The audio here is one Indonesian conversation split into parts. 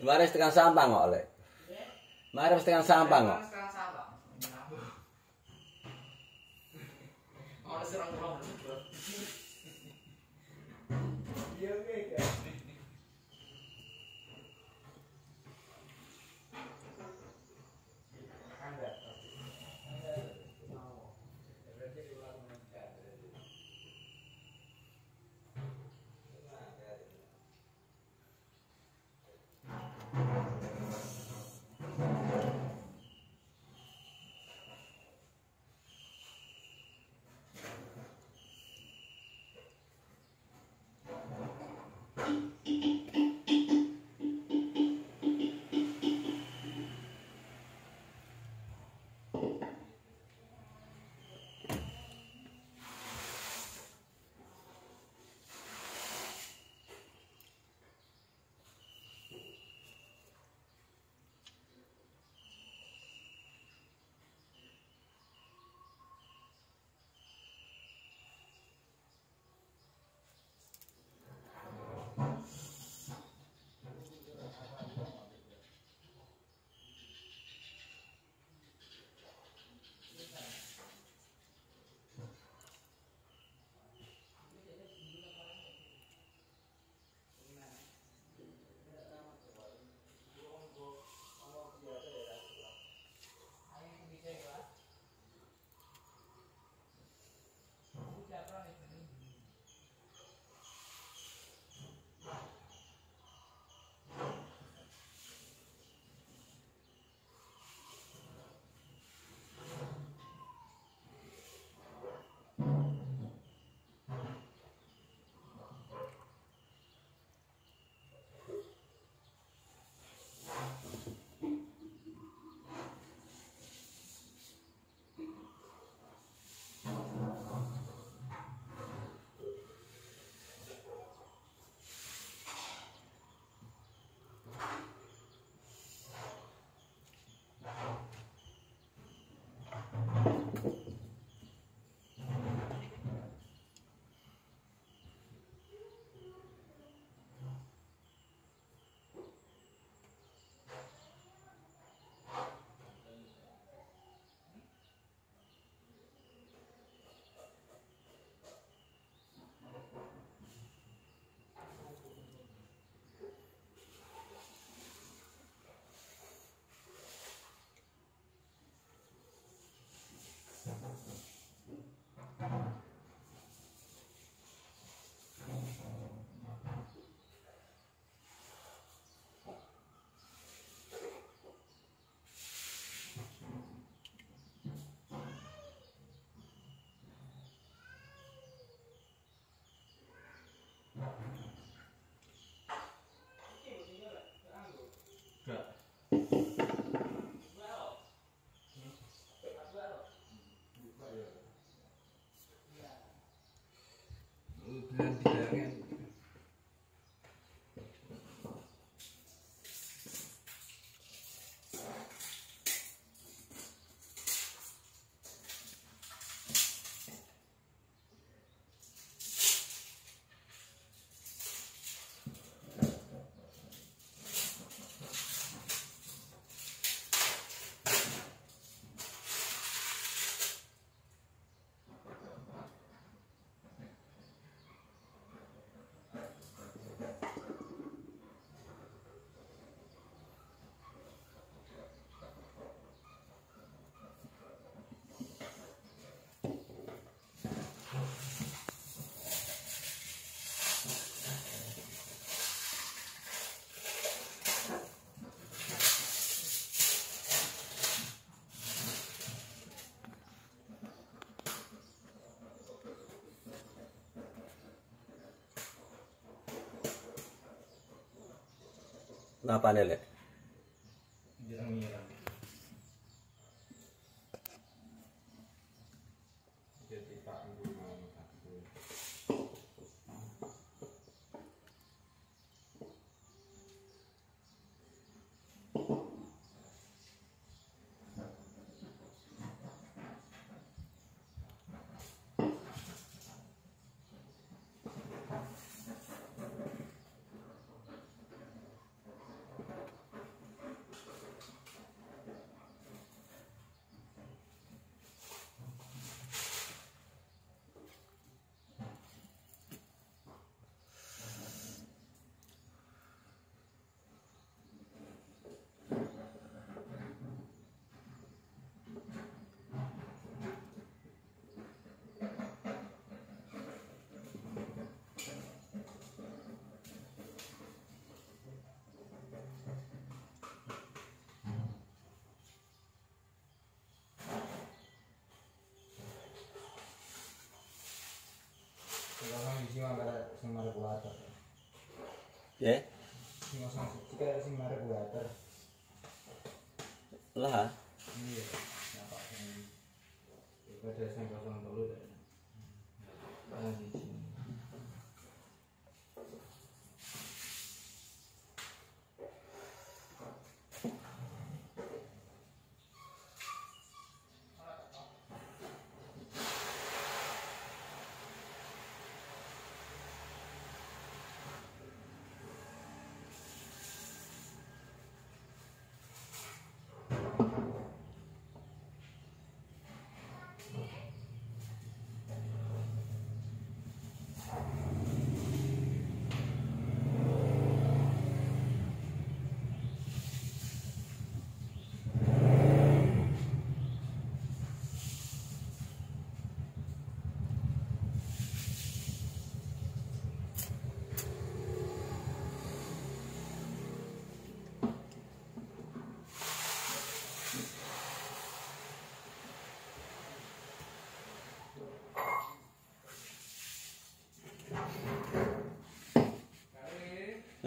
Mari tekan sampah kok, Lek. Mari tekan sampah kok. Napa nih, Di sini ada sing marek water. Ya. Sing sing marek water. Lah. Iya. Sing ada sing kosong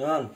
Lan.